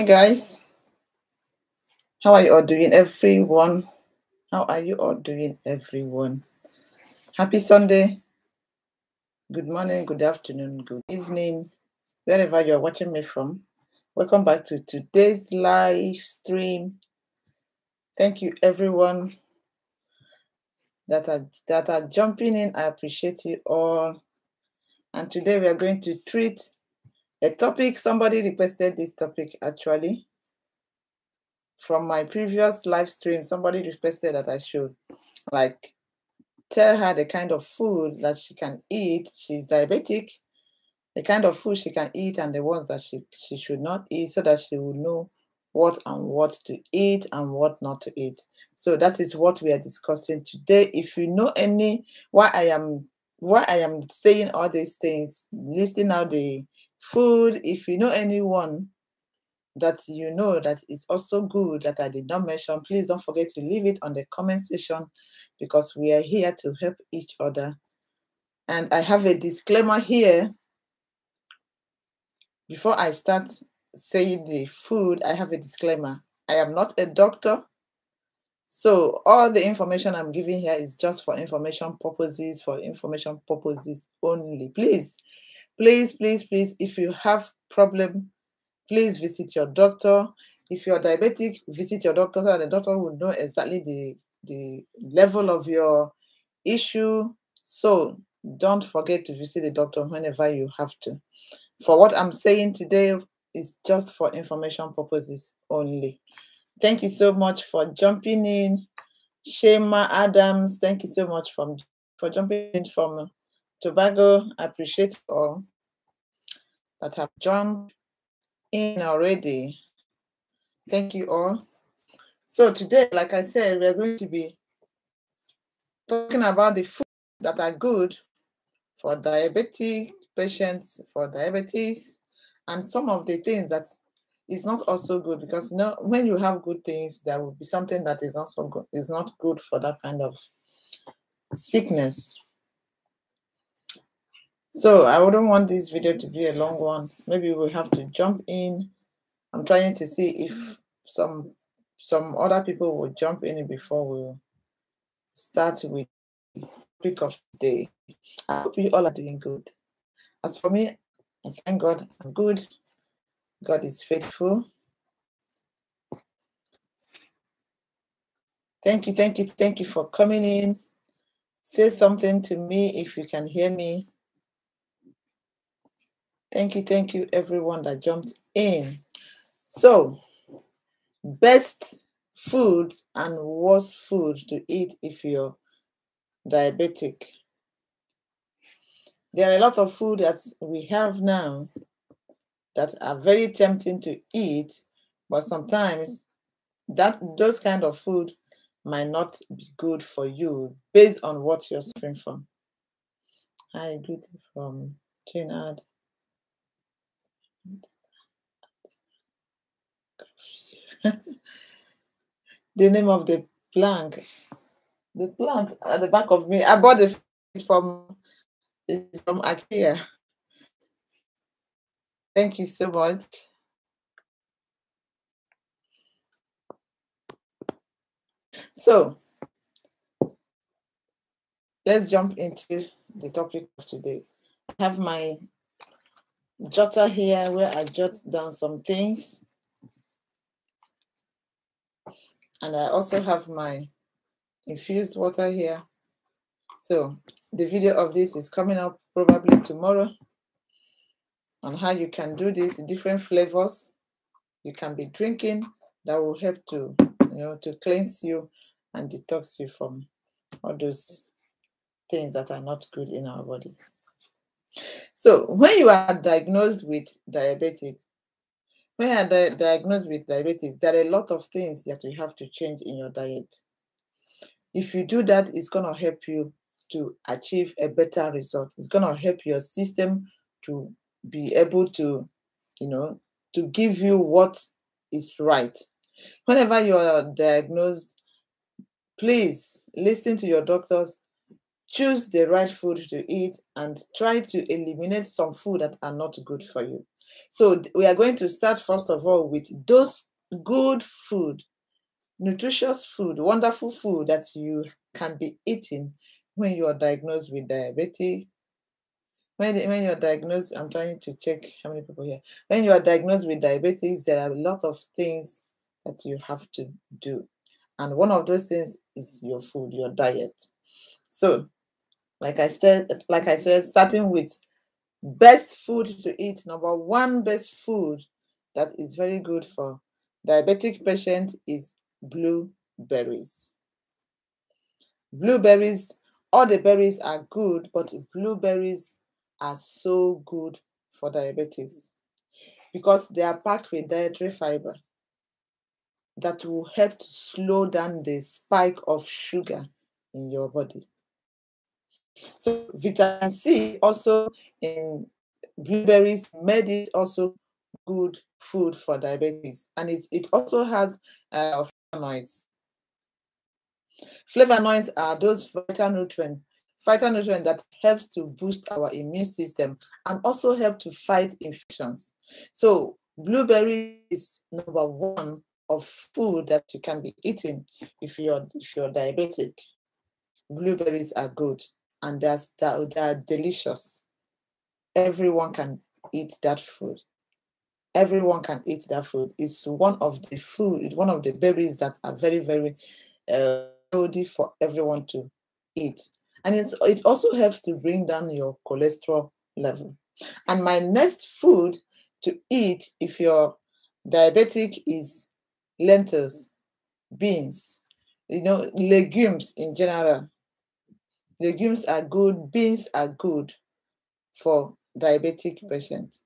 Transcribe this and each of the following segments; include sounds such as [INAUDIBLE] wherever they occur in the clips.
Hi guys, how are you all doing, everyone? How are you all doing, everyone? Happy Sunday. Good morning, good afternoon, good evening, wherever you're watching me from. Welcome back to today's live stream. Thank you, everyone that are that are jumping in. I appreciate you all. And today we are going to treat a topic. Somebody requested this topic actually from my previous live stream. Somebody requested that I should like tell her the kind of food that she can eat. She's diabetic, the kind of food she can eat and the ones that she, she should not eat so that she will know what and what to eat and what not to eat. So that is what we are discussing today. If you know any why I am why I am saying all these things, listing out the food, if you know anyone that you know that is also good that I did not mention, please don't forget to leave it on the comment section because we are here to help each other. And I have a disclaimer here. Before I start saying the food, I have a disclaimer. I am not a doctor. So all the information I'm giving here is just for information purposes, for information purposes only. Please, please, please, please, if you have problem, please visit your doctor. If you're diabetic, visit your doctor that the doctor will know exactly the, the level of your issue. So don't forget to visit the doctor whenever you have to. For what I'm saying today is just for information purposes only. Thank you so much for jumping in. Shema Adams, thank you so much from, for jumping in from Tobago. I appreciate all that have jumped in already. Thank you all. So today, like I said, we are going to be talking about the food that are good for diabetic patients, for diabetes, and some of the things that is not also good because you know when you have good things, there will be something that is also good, is not good for that kind of sickness. So I wouldn't want this video to be a long one. Maybe we have to jump in. I'm trying to see if some some other people will jump in before we start with topic of the day. I hope you all are doing good. As for me, I thank God I'm good. God is faithful. Thank you, thank you, thank you for coming in. Say something to me if you can hear me. Thank you, thank you, everyone that jumped in. So, best food and worst food to eat if you're diabetic. There are a lot of food that we have now that are very tempting to eat, but sometimes that those kind of food might not be good for you based on what you're suffering from. Hi, good from Trinidad. [LAUGHS] the name of the plank. The plant at the back of me. I bought it from it's from IKEA. Thank you so much. So let's jump into the topic of today. I have my jotter here where I jot down some things. And I also have my infused water here. So the video of this is coming up probably tomorrow on how you can do this, different flavors you can be drinking that will help to, you know, to cleanse you and detox you from all those things that are not good in our body. So when you are diagnosed with diabetes, when are di diagnosed with diabetes, there are a lot of things that you have to change in your diet. If you do that, it's going to help you to achieve a better result. It's going to help your system to be able to, you know, to give you what is right. Whenever you are diagnosed, please listen to your doctors, choose the right food to eat, and try to eliminate some food that are not good for you. So we are going to start first of all with those good food, nutritious food, wonderful food that you can be eating when you are diagnosed with diabetes. When, when you're diagnosed, I'm trying to check how many people here. When you are diagnosed with diabetes, there are a lot of things that you have to do. And one of those things is your food, your diet. So, like I said, like I said, starting with best food to eat. Number one best food that is very good for diabetic patient is blueberries. Blueberries, all the berries are good, but blueberries are so good for diabetes because they are packed with dietary fiber that will help to slow down the spike of sugar in your body. So vitamin C also in blueberries made it also good food for diabetes, and it also has uh, flavonoids. Flavonoids are those phytonutrients, phytonutrients that helps to boost our immune system and also help to fight infections. So blueberry is number one of food that you can be eating if you're if you're diabetic. Blueberries are good and they're, they're delicious. Everyone can eat that food. Everyone can eat that food. It's one of the food, it's one of the berries that are very, very uh, healthy for everyone to eat. And it's, it also helps to bring down your cholesterol level. And my next food to eat if you're diabetic is lentils, beans, you know, legumes in general. Legumes are good, beans are good for diabetic patients.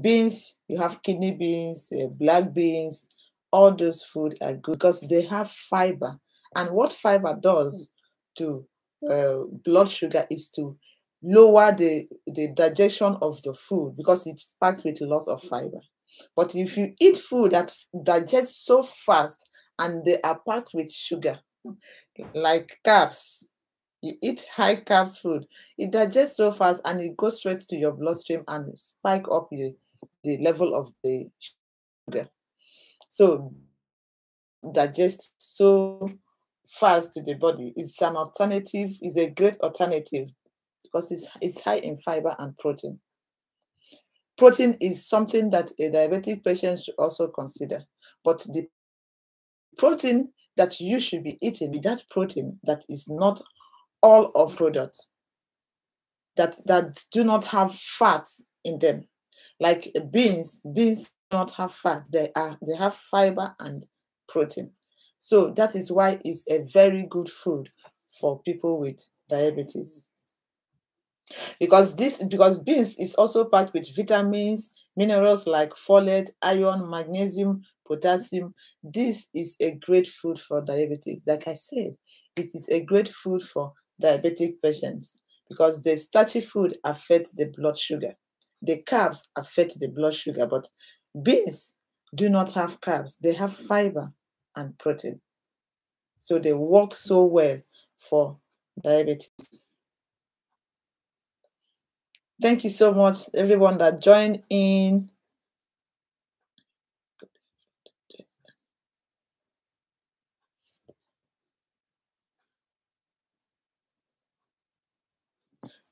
Beans, you have kidney beans, uh, black beans, all those food are good because they have fiber. And what fiber does to uh, blood sugar is to lower the, the digestion of the food because it's packed with lots of fiber. But if you eat food that digests so fast and they are packed with sugar, like carbs, you eat high carbs food, it digests so fast and it goes straight to your bloodstream and spike up the, the level of the sugar. So digest so fast to the body. It's an alternative, it's a great alternative because it's, it's high in fiber and protein. Protein is something that a diabetic patient should also consider. But the protein that you should be eating that protein that is not all of products that that do not have fat in them. Like beans beans do not have fat. They are they have fiber and protein. So that is why it's a very good food for people with diabetes. Because this because beans is also packed with vitamins minerals like folate iron magnesium potassium. This is a great food for diabetes. Like i said it is a great food for diabetic patients because the starchy food affects the blood sugar. The carbs affect the blood sugar, but beans do not have carbs. They have fiber and protein. So they work so well for diabetes. Thank you so much, everyone that joined in.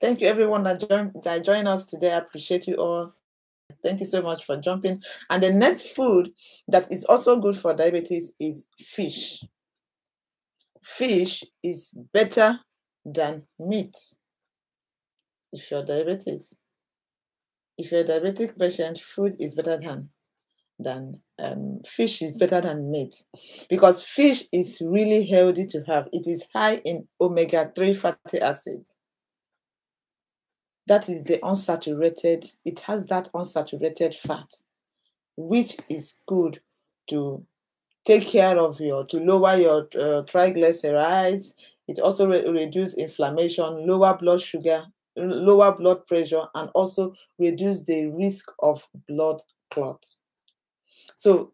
Thank you, everyone that joined that joined us today. I appreciate you all. Thank you so much for jumping. And the next food that is also good for diabetes is fish. Fish is better than meat if you're diabetes. If you're a diabetic patient, food is better than than um, fish is better than meat because fish is really healthy to have. It is high in omega 3 fatty acids that is the unsaturated, it has that unsaturated fat, which is good to take care of your, to lower your uh, triglycerides. It also re reduce inflammation, lower blood sugar, lower blood pressure, and also reduce the risk of blood clots. So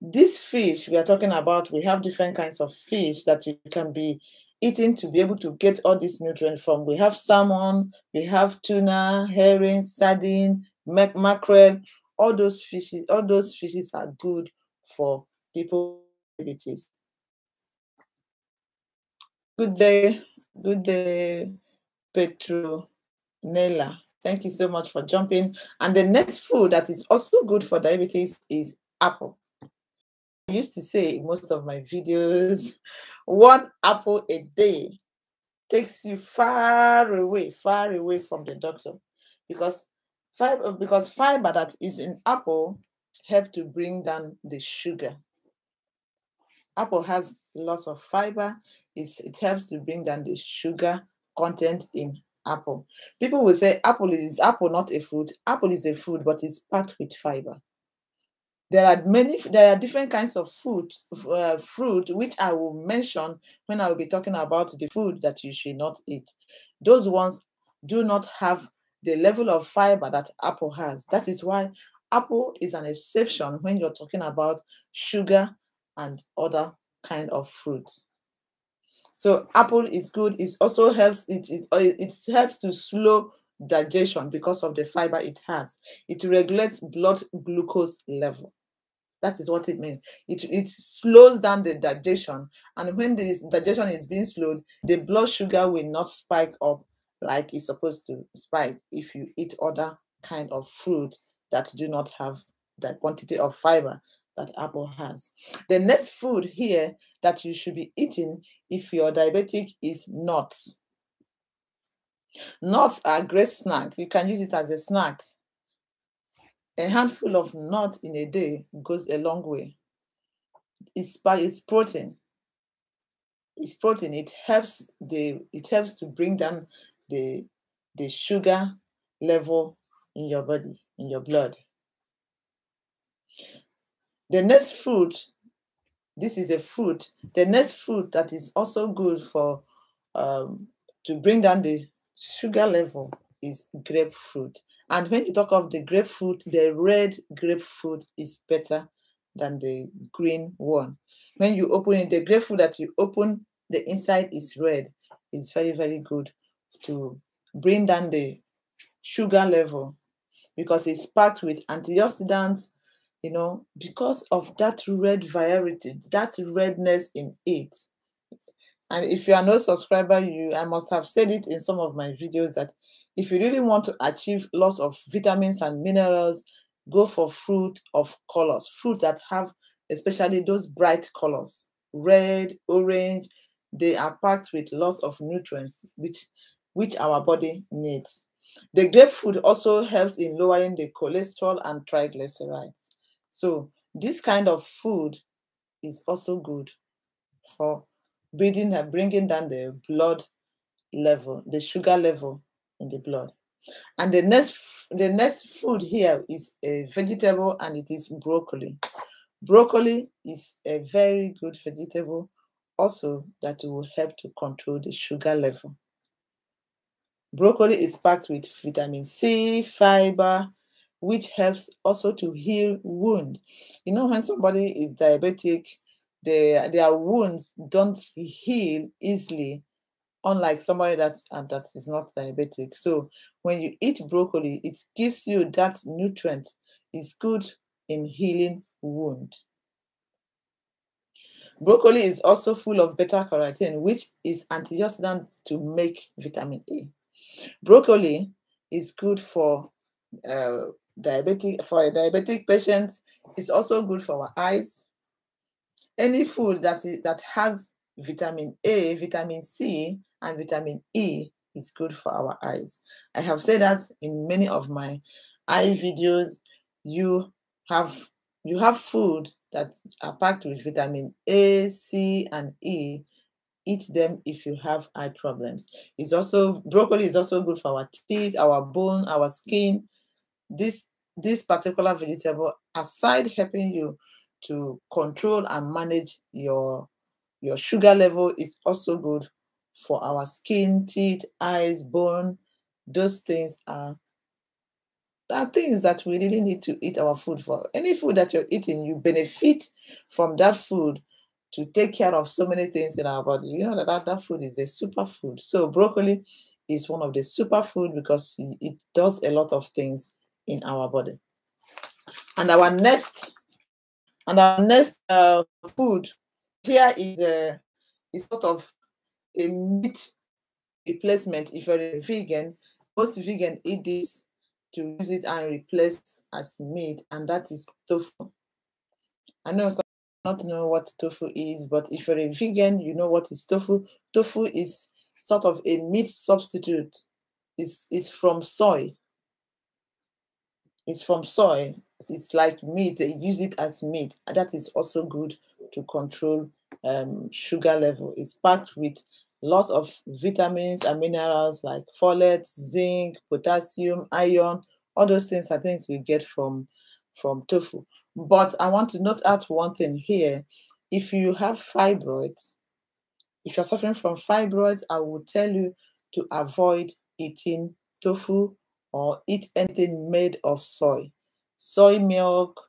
this fish we are talking about, we have different kinds of fish that you can be eating to be able to get all these nutrients from. We have salmon, we have tuna, herring, sardine, mackerel. all those fishes, all those fishes are good for people with diabetes. Good day, good day, Petronella. Thank you so much for jumping. And the next food that is also good for diabetes is apple. I used to say in most of my videos, one apple a day takes you far away, far away from the doctor. Because fiber, uh, because fiber that is in apple help to bring down the sugar. Apple has lots of fiber. It's, it helps to bring down the sugar content in apple. People will say apple is apple not a fruit. Apple is a fruit, but it's packed with fiber. There are many, there are different kinds of fruit, uh, fruit which I will mention when I will be talking about the food that you should not eat. Those ones do not have the level of fiber that apple has. That is why apple is an exception when you're talking about sugar and other kind of fruits. So apple is good. It also helps it, it uh, it helps to slow digestion because of the fiber it has. It regulates blood glucose level. That is what it means. It, it slows down the digestion. And when the digestion is being slowed, the blood sugar will not spike up like it's supposed to spike if you eat other kind of fruit that do not have the quantity of fiber that apple has. The next food here that you should be eating if you're diabetic is nuts. Nuts are a great snack. You can use it as a snack. A handful of nuts in a day goes a long way. It's, it's protein. It's protein. It helps the it helps to bring down the the sugar level in your body, in your blood. The next fruit, this is a fruit. The next fruit that is also good for um, to bring down the sugar level is grapefruit. And when you talk of the grapefruit, the red grapefruit is better than the green one. When you open it, the grapefruit that you open, the inside is red. It's very, very good to bring down the sugar level because it's packed with antioxidants you know, because of that red variety, that redness in it. And if you are no subscriber, you I must have said it in some of my videos that if you really want to achieve lots of vitamins and minerals, go for fruit of colors, fruit that have especially those bright colors, red, orange. They are packed with lots of nutrients which which our body needs. The grapefruit also helps in lowering the cholesterol and triglycerides. So this kind of food is also good for breathing and bringing down the blood level, the sugar level in the blood. And the next, the next food here is a vegetable and it is broccoli. Broccoli is a very good vegetable also that will help to control the sugar level. Broccoli is packed with vitamin C, fiber, which helps also to heal wound. You know, when somebody is diabetic, their wounds don't heal easily, unlike somebody that uh, that is not diabetic. So when you eat broccoli, it gives you that nutrient. It's good in healing wound. Broccoli is also full of beta carotene, which is antioxidant to make vitamin A. Broccoli is good for uh, diabetic for a diabetic patient it's also good for our eyes any food that is that has vitamin a vitamin c and vitamin e is good for our eyes. I have said that in many of my eye videos. You have you have food that are packed with vitamin a c and e. Eat them if you have eye problems. It's also broccoli is also good for our teeth our bone our skin. This this particular vegetable aside helping you to control and manage your your sugar level is also good for our skin teeth eyes bone. Those things are are things that we really need to eat our food for. Any food that you're eating you benefit from that food to take care of so many things in our body. You know that that, that food is a superfood so broccoli is one of the superfood because it does a lot of things in our body. And our next and our next uh, food here is a is sort of a meat replacement. If you're a vegan, most vegan eat this to use it and replace as meat, and that is tofu. I know some not know what tofu is, but if you're a vegan, you know what is tofu. Tofu is sort of a meat substitute. It's, it's from soy. It's from soy. It's like meat. They use it as meat. That is also good to control um, sugar level. It's packed with lots of vitamins and minerals like folate, zinc, potassium, iron. All those things are things we get from, from tofu. But I want to note out one thing here. If you have fibroids, if you're suffering from fibroids, I will tell you to avoid eating tofu or eat anything made of soy. Soy milk,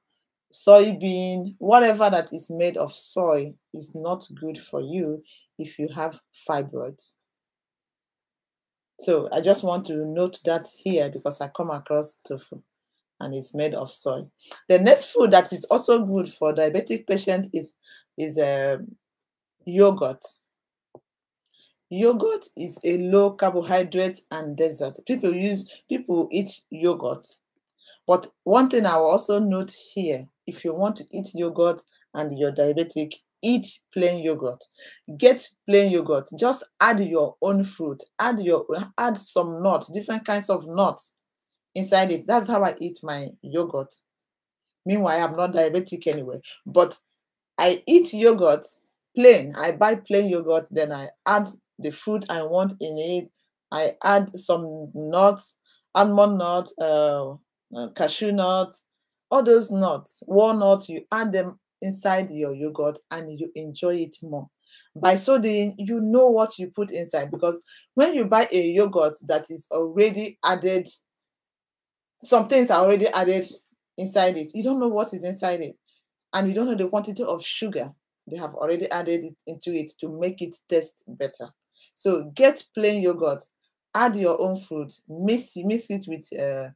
soybean, whatever that is made of soy is not good for you if you have fibroids. So I just want to note that here because I come across tofu and it's made of soy. The next food that is also good for diabetic patients is, is um, yogurt. Yogurt is a low carbohydrate and dessert. People use people eat yogurt. But one thing I will also note here, if you want to eat yogurt and you're diabetic, eat plain yogurt. Get plain yogurt. Just add your own fruit. Add your add some nuts, different kinds of nuts inside it. That's how I eat my yogurt. Meanwhile, I'm not diabetic anyway. But I eat yogurt plain. I buy plain yogurt, then I add the fruit I want in it. I add some nuts, almond nuts, uh, uh, cashew nuts, all those nuts, walnuts, you add them inside your yogurt and you enjoy it more. By so doing, you know what you put inside because when you buy a yogurt that is already added some things are already added inside it. You don't know what is inside it. And you don't know the quantity of sugar they have already added it into it to make it taste better. So get plain yogurt, add your own fruit, mix, mix it with uh,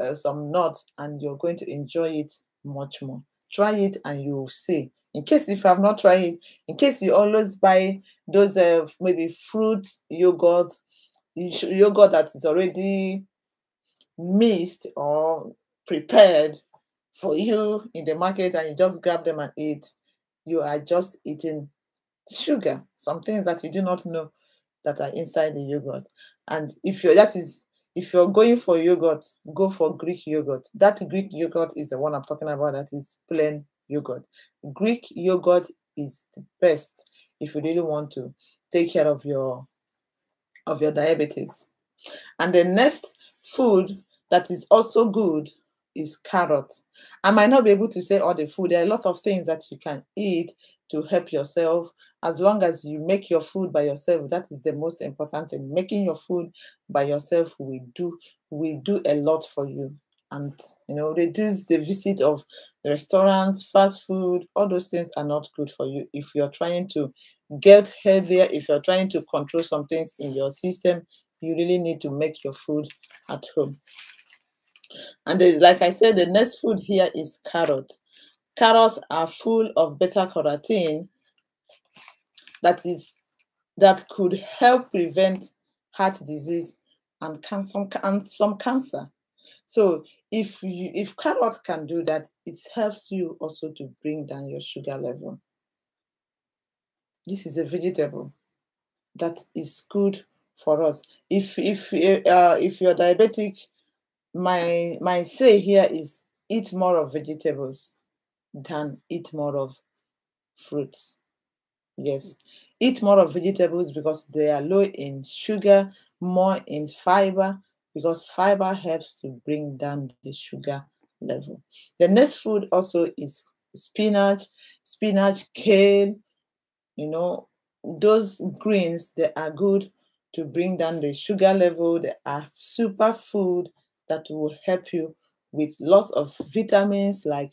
uh, some nuts, and you're going to enjoy it much more. Try it and you'll see. In case if you have not tried it, in case you always buy those uh, maybe fruit yogurt, yogurt that is already mixed or prepared for you in the market and you just grab them and eat, you are just eating sugar, some things that you do not know that are inside the yogurt. And if you're that is if you're going for yogurt, go for Greek yogurt. That Greek yogurt is the one I'm talking about, that is plain yogurt. Greek yogurt is the best if you really want to take care of your of your diabetes. And the next food that is also good is carrot. I might not be able to say all the food. There are a lot of things that you can eat to help yourself as long as you make your food by yourself that is the most important thing. Making your food by yourself will do will do a lot for you. And you know reduce the visit of restaurants fast food all those things are not good for you. If you're trying to get healthier if you're trying to control some things in your system you really need to make your food at home. And the, like I said, the next food here is carrot. Carrots are full of beta carotene that is that could help prevent heart disease and cancer and some cancer. So if you if carrot can do that, it helps you also to bring down your sugar level. This is a vegetable that is good for us. If if uh, if you're diabetic, my my say here is eat more of vegetables than eat more of fruits. Yes, eat more of vegetables because they are low in sugar, more in fiber, because fiber helps to bring down the sugar level. The next food also is spinach, spinach, kale, you know, those greens, they are good to bring down the sugar level. They are super food that will help you with lots of vitamins like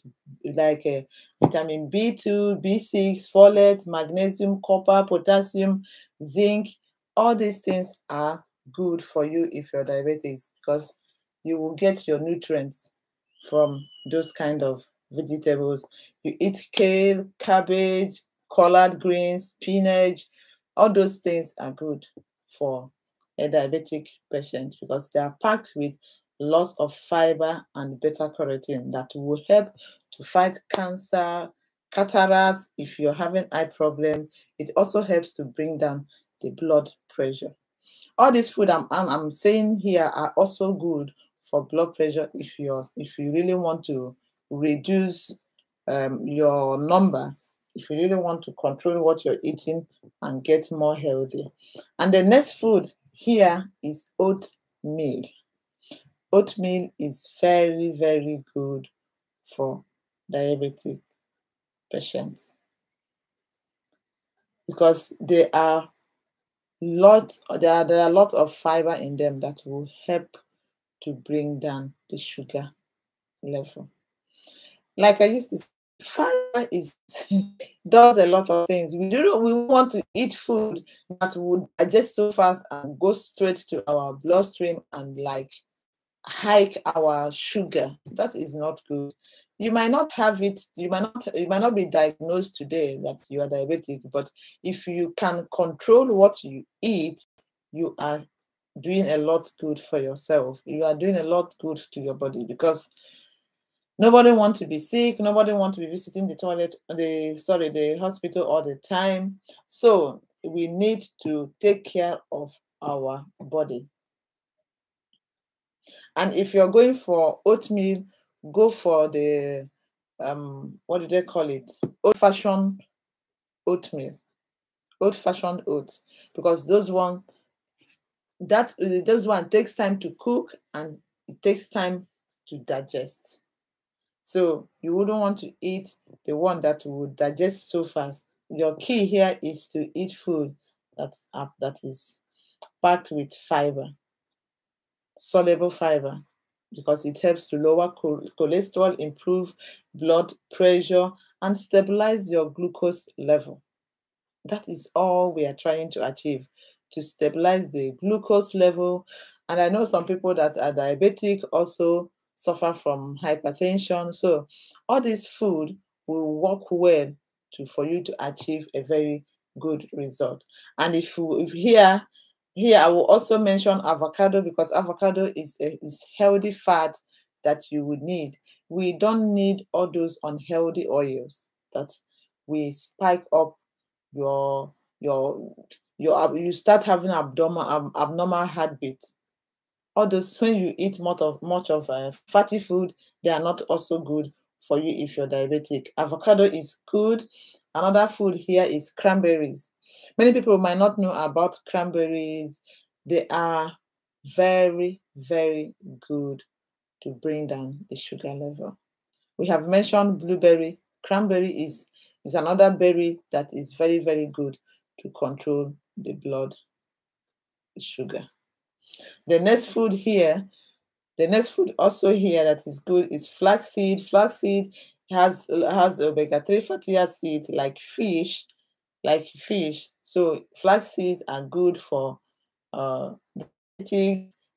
like uh, vitamin B2, B6, folate, magnesium, copper, potassium, zinc. All these things are good for you if you're diabetic because you will get your nutrients from those kind of vegetables. You eat kale, cabbage, collard greens, spinach, all those things are good for a diabetic patient because they are packed with lots of fiber and beta carotene that will help to fight cancer, cataracts, if you're having eye problem. It also helps to bring down the blood pressure. All these food I'm, I'm, saying here are also good for blood pressure if you're if you really want to reduce um, your number if you really want to control what you're eating and get more healthy. And the next food here is oatmeal. Oatmeal is very, very good for diabetic patients because there are lot there are, there are a lot of fiber in them that will help to bring down the sugar level. Like I used to say, Fiber is [LAUGHS] does a lot of things. We do we want to eat food that would digest so fast and go straight to our bloodstream and like hike our sugar. That is not good. You might not have it, you might not you might not be diagnosed today that you are diabetic, but if you can control what you eat, you are doing a lot good for yourself. You are doing a lot good to your body because Nobody wants to be sick. Nobody wants to be visiting the toilet, the sorry, the hospital all the time. So we need to take care of our body. And if you're going for oatmeal, go for the um what do they call it? Old-fashioned oatmeal, old-fashioned oats, because those one that those one takes time to cook and it takes time to digest. So you wouldn't want to eat the one that would digest so fast. Your key here is to eat food that's up that is packed with fiber, soluble fiber, because it helps to lower cholesterol, improve blood pressure, and stabilize your glucose level. That is all we are trying to achieve to stabilize the glucose level. And I know some people that are diabetic also suffer from hypertension. So all this food will work well to for you to achieve a very good result. And if you if here here I will also mention avocado because avocado is a, is healthy fat that you would need. We don't need all those unhealthy oils that we spike up your your your you start having abdominal abnormal heartbeat all those when you eat much of much of uh, fatty food, they are not also good for you if you're diabetic. Avocado is good. Another food here is cranberries. Many people might not know about cranberries. They are very, very good to bring down the sugar level. We have mentioned blueberry. Cranberry is, is another berry that is very, very good to control the blood sugar. The next food here, the next food also here that is good is flaxseed. Flaxseed has has omega-3 fatty acid like fish, like fish. So flax seeds are good for uh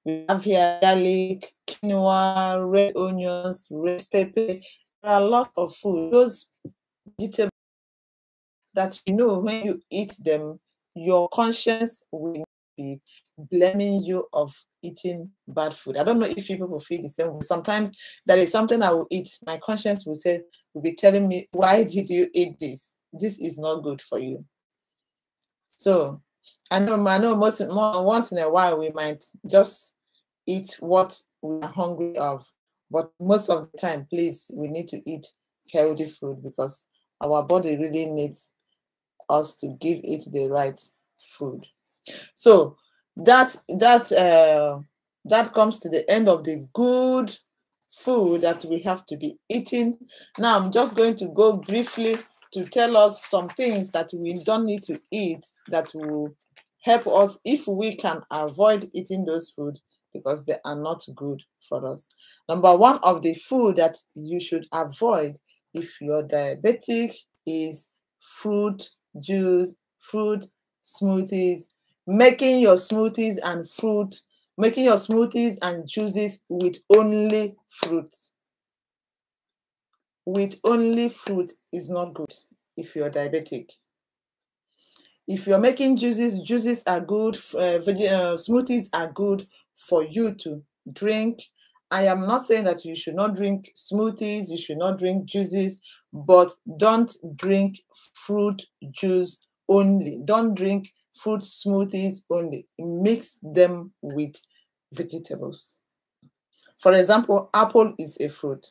we have here garlic, quinoa, red onions, red pepper. There are a lot of food. Those vegetables that you know when you eat them, your conscience will be blaming you of eating bad food. I don't know if people feel the same. Sometimes there is something I will eat. My conscience will say, will be telling me, why did you eat this? This is not good for you. So I know I know most more once in a while we might just eat what we are hungry of. But most of the time, please, we need to eat healthy food because our body really needs us to give it the right food. So that that uh, that comes to the end of the good food that we have to be eating. Now I'm just going to go briefly to tell us some things that we don't need to eat that will help us if we can avoid eating those food because they are not good for us. Number one of the food that you should avoid if you're diabetic is fruit juice, fruit smoothies, making your smoothies and fruit, making your smoothies and juices with only fruit. with only fruit is not good if you're diabetic. If you're making juices, juices are good, uh, uh, smoothies are good for you to drink. I am not saying that you should not drink smoothies, you should not drink juices, but don't drink fruit juice only. Don't drink fruit smoothies only. Mix them with vegetables. For example, apple is a fruit.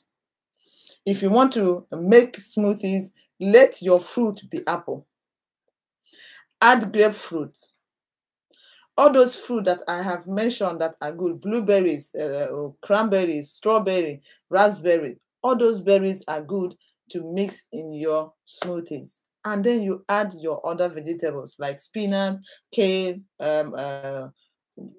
If you want to make smoothies, let your fruit be apple. Add grapefruit. All those fruit that I have mentioned that are good, blueberries, uh, cranberries, strawberry, raspberry, all those berries are good to mix in your smoothies. And then you add your other vegetables like spinach, kale, um, uh,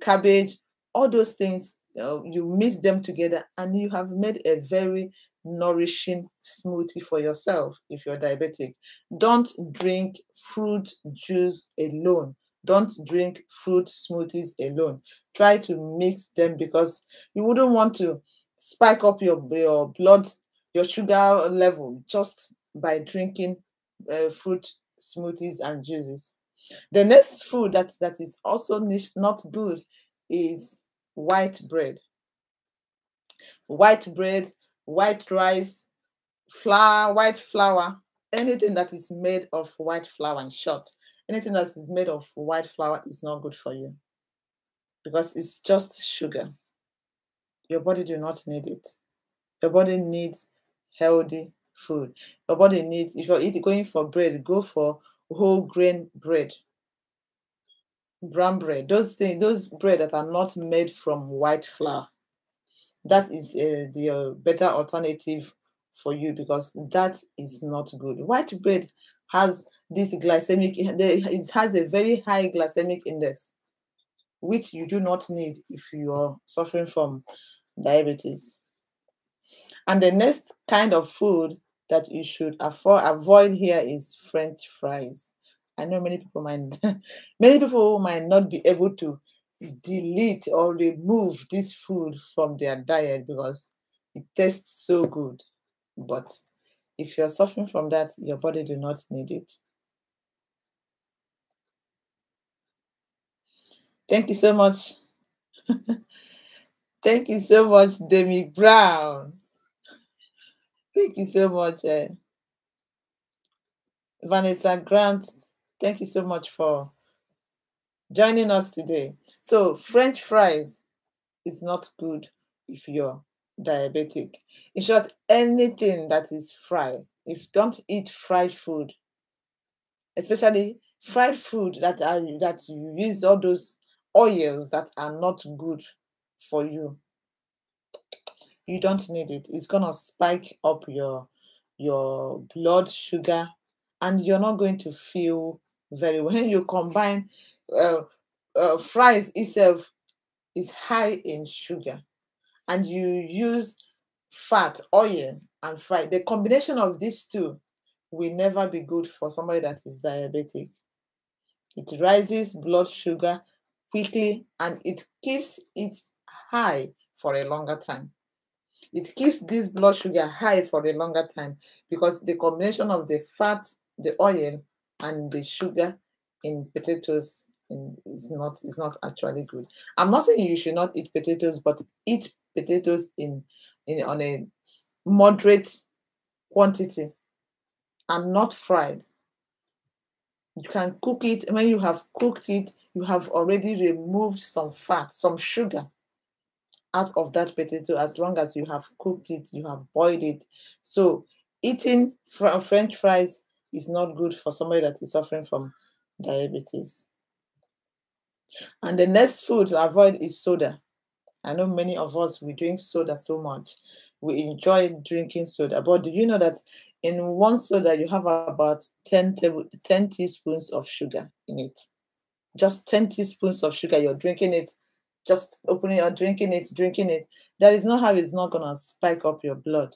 cabbage, all those things. Uh, you mix them together and you have made a very nourishing smoothie for yourself if you're diabetic. Don't drink fruit juice alone. Don't drink fruit smoothies alone. Try to mix them because you wouldn't want to spike up your, your blood, your sugar level just by drinking uh, fruit smoothies and juices. The next food that, that is also not good is white bread. White bread white rice, flour, white flour, anything that is made of white flour and short, anything that is made of white flour is not good for you because it's just sugar. Your body do not need it. Your body needs healthy food. Your body needs, if you're eating, going for bread, go for whole grain bread, brown bread, those things, those bread that are not made from white flour that is uh, the uh, better alternative for you because that is not good. White bread has this glycemic, it has a very high glycemic index, which you do not need if you are suffering from diabetes. And the next kind of food that you should avoid here is French fries. I know many people might [LAUGHS] many people might not be able to delete or remove this food from their diet because it tastes so good. But if you're suffering from that, your body do not need it. Thank you so much. [LAUGHS] Thank you so much, Demi Brown. Thank you so much, uh, Vanessa Grant. Thank you so much for joining us today. So, French fries is not good if you're diabetic. In short, anything that is fried, if don't eat fried food, especially fried food that are that you use all those oils that are not good for you. You don't need it. It's gonna spike up your your blood sugar and you're not going to feel very well. When [LAUGHS] you combine uh, uh, fries itself is high in sugar and you use fat, oil, and fry, the combination of these two will never be good for somebody that is diabetic. It rises blood sugar quickly and it keeps it high for a longer time. It keeps this blood sugar high for a longer time because the combination of the fat, the oil, and the sugar in potatoes is not is not actually good. I'm not saying you should not eat potatoes, but eat potatoes in in on a moderate quantity and not fried. You can cook it when you have cooked it, you have already removed some fat, some sugar out of that potato as long as you have cooked it, you have boiled it. So eating fr French fries is not good for somebody that is suffering from diabetes. And the next food to avoid is soda. I know many of us, we drink soda so much. We enjoy drinking soda. But do you know that in one soda, you have about 10, table, 10 teaspoons of sugar in it? Just 10 teaspoons of sugar. You're drinking it, just opening or drinking it, drinking it. That is not how it's not going to spike up your blood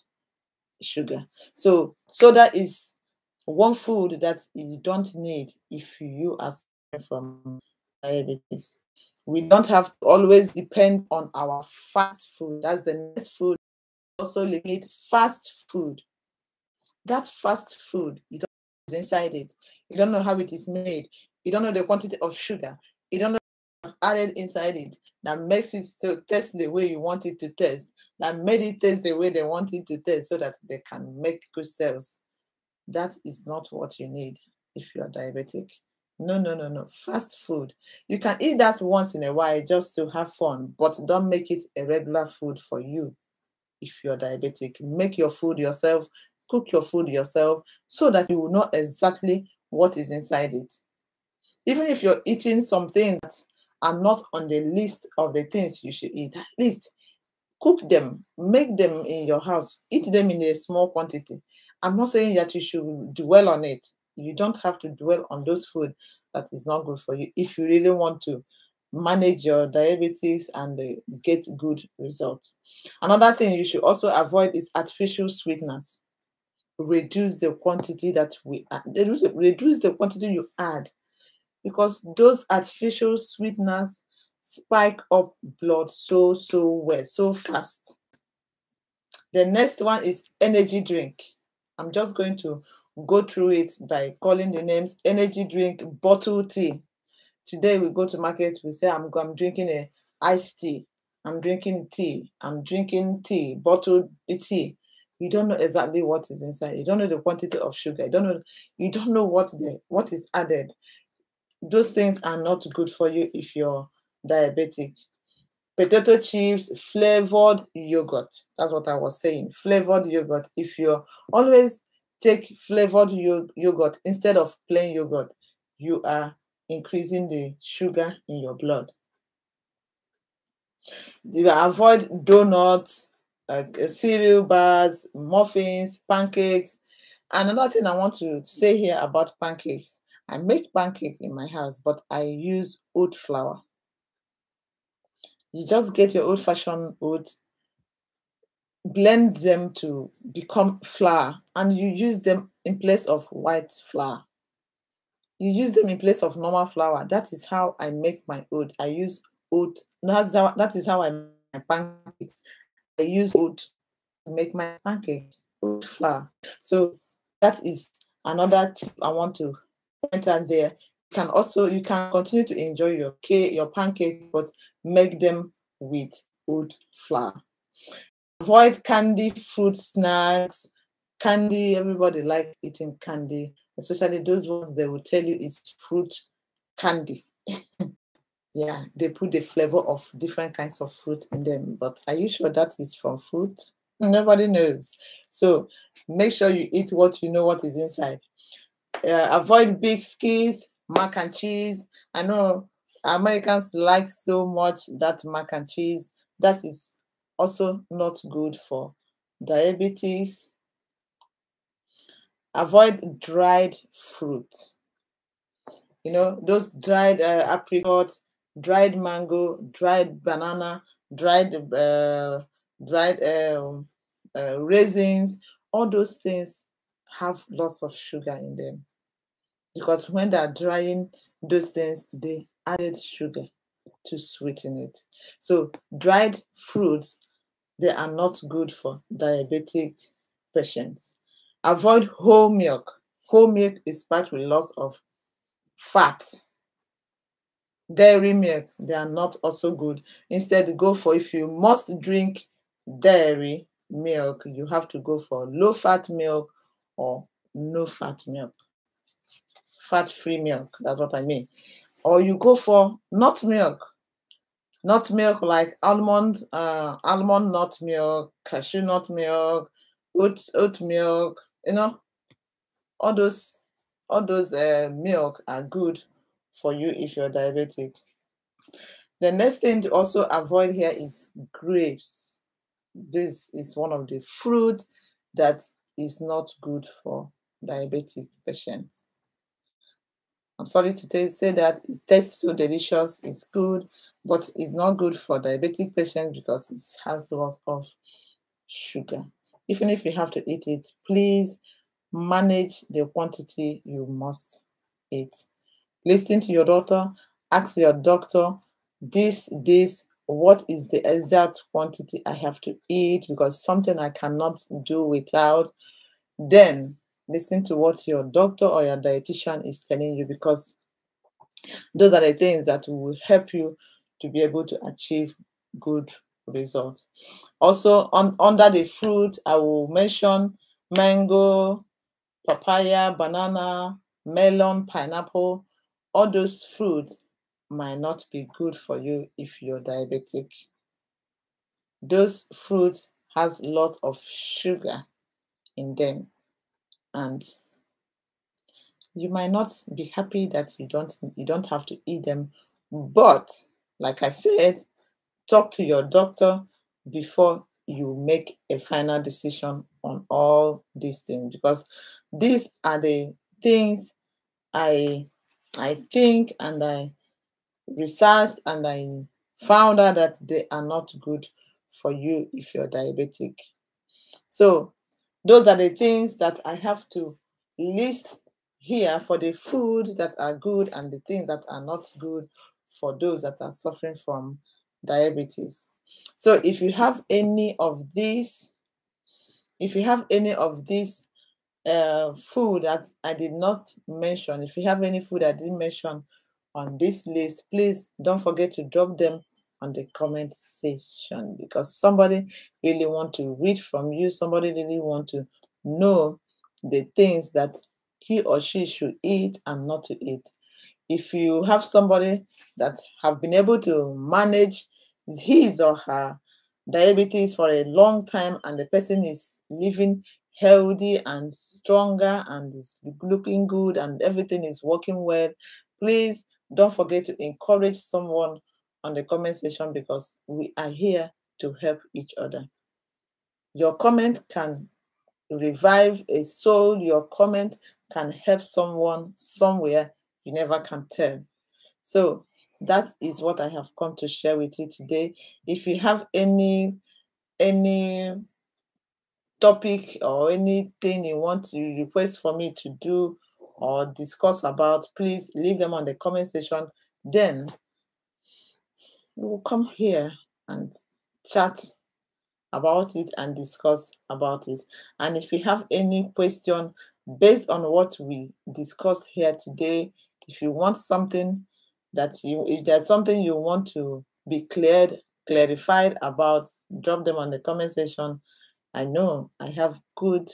sugar. So soda is one food that you don't need if you are from diabetes. We don't have to always depend on our fast food. That's the next food. Also limit fast food. That fast food, you inside it. You don't know how it is made. You don't know the quantity of sugar. You don't know added inside it that makes it to taste the way you want it to taste, that made it taste the way they want it to taste so that they can make good sales. That is not what you need if you are diabetic. No, no, no, no. Fast food. You can eat that once in a while just to have fun, but don't make it a regular food for you if you're diabetic. Make your food yourself, cook your food yourself so that you will know exactly what is inside it. Even if you're eating some things are not on the list of the things you should eat, at least cook them, make them in your house, eat them in a small quantity. I'm not saying that you should dwell on it you don't have to dwell on those food that is not good for you if you really want to manage your diabetes and uh, get good results. Another thing you should also avoid is artificial sweetness. Reduce the quantity that we add. Reduce the quantity you add because those artificial sweeteners spike up blood so so well so fast. The next one is energy drink. I'm just going to go through it by calling the names energy drink, bottle tea. Today we go to market, we say, I'm, I'm drinking a iced tea. I'm drinking tea. I'm drinking tea, bottled tea. You don't know exactly what is inside. You don't know the quantity of sugar. You don't know. You don't know what the what is added. Those things are not good for you if you're diabetic. Potato chips, flavored yogurt. That's what I was saying. Flavored yogurt. If you're always take flavored yogurt instead of plain yogurt, you are increasing the sugar in your blood. You avoid donuts, uh, cereal bars, muffins, pancakes. And another thing I want to say here about pancakes, I make pancakes in my house, but I use oat flour. You just get your old-fashioned oat blend them to become flour and you use them in place of white flour. You use them in place of normal flour. That is how I make my oat. I use oat. That's how, that is how I make my pancakes. I use oat to make my pancake, oat flour. So that is another tip I want to point out there. You can also you can continue to enjoy your cake, your pancake, but make them with oat flour avoid candy, fruit snacks, candy. Everybody like eating candy, especially those ones they will tell you it's fruit candy. [LAUGHS] yeah, they put the flavor of different kinds of fruit in them. But are you sure that is from fruit? Nobody knows. So make sure you eat what you know what is inside. Uh, avoid biscuits, mac and cheese. I know Americans like so much that mac and cheese. That is also not good for diabetes. Avoid dried fruit. You know, those dried uh, apricot, dried mango, dried banana, dried uh, dried um, uh, raisins, all those things have lots of sugar in them. Because when they're drying those things, they added sugar to sweeten it. So dried fruits they are not good for diabetic patients. Avoid whole milk. Whole milk is packed with lots of fat. Dairy milk, they are not also good. Instead, go for if you must drink dairy milk, you have to go for low fat milk or no fat milk. Fat free milk, that's what I mean. Or you go for nut milk nut milk like almond, uh, almond nut milk, cashew nut milk, oat oat milk. You know, all those all those uh, milk are good for you if you're diabetic. The next thing to also avoid here is grapes. This is one of the fruit that is not good for diabetic patients. I'm sorry to say that it tastes so delicious, it's good, but it's not good for diabetic patients because it has lots of sugar. Even if you have to eat it, please manage the quantity you must eat. Listen to your doctor, ask your doctor, this, this, what is the exact quantity I have to eat because something I cannot do without. then listen to what your doctor or your dietitian is telling you because those are the things that will help you to be able to achieve good results. Also, on under the fruit, I will mention mango, papaya, banana, melon, pineapple. All those fruits might not be good for you if you're diabetic. Those fruits has lot of sugar in them and you might not be happy that you don't you don't have to eat them. But like i said talk to your doctor before you make a final decision on all these things because these are the things i i think and i researched and i found out that they are not good for you if you're diabetic. So those are the things that i have to list here for the food that are good and the things that are not good for those that are suffering from diabetes. So if you have any of these, if you have any of these uh, food that I did not mention, if you have any food I didn't mention on this list, please don't forget to drop them on the comment section because somebody really want to read from you, somebody really want to know the things that he or she should eat and not to eat. If you have somebody that have been able to manage his or her diabetes for a long time and the person is living healthy and stronger and is looking good and everything is working well, please don't forget to encourage someone on the comment section because we are here to help each other. Your comment can revive a soul. Your comment can help someone somewhere you never can tell. So that is what I have come to share with you today. If you have any any topic or anything you want to request for me to do or discuss about, please leave them on the comment section. Then we will come here and chat about it and discuss about it. And if you have any question based on what we discussed here today, if you want something that you, if there's something you want to be cleared, clarified about, drop them on the comment section. I know I have good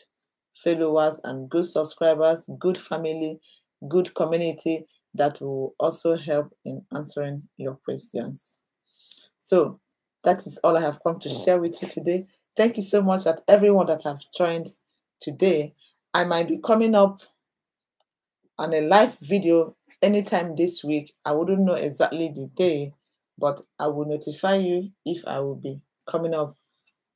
followers and good subscribers, good family, good community that will also help in answering your questions. So that is all I have come to share with you today. Thank you so much that everyone that have joined today. I might be coming up on a live video anytime this week. I wouldn't know exactly the day, but I will notify you if I will be coming up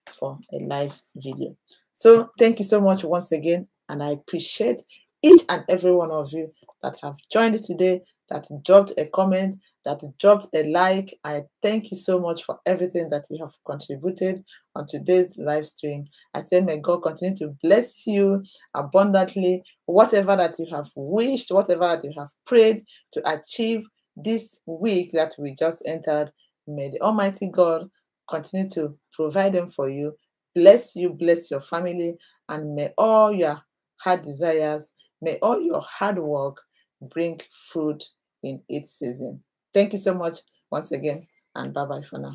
for a live video. So thank you so much once again, and I appreciate each and every one of you that have joined today, that dropped a comment, that dropped a like. I thank you so much for everything that you have contributed on today's live stream. I say, may God continue to bless you abundantly. Whatever that you have wished, whatever that you have prayed to achieve this week that we just entered, may the Almighty God continue to provide them for you. Bless you, bless your family, and may all your heart desires, may all your hard work bring fruit in its season. Thank you so much once again, and bye bye for now.